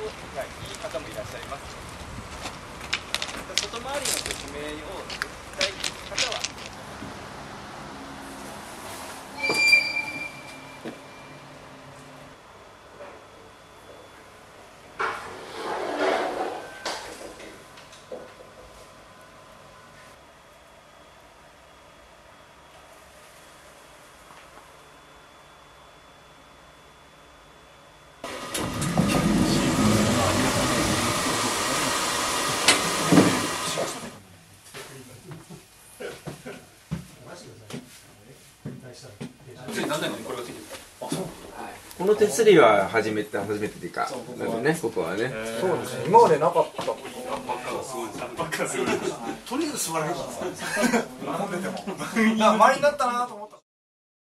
はい、いい方もいらっしゃいます外回りの説明をしたい方はこの手すりは初めて初めてっていうかなんかねここはね。そうですね。今までなかった。とりあえず座られるからさ並んでても。な前になったなと思って